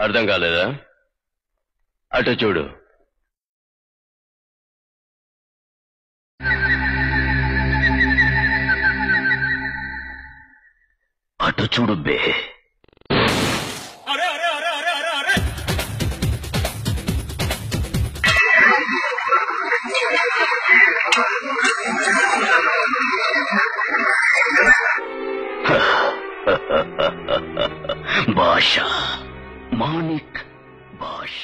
అర్థం కాలేదా? అటు చూడు. అటు చూడు బే. భాష మాణిక్ భాష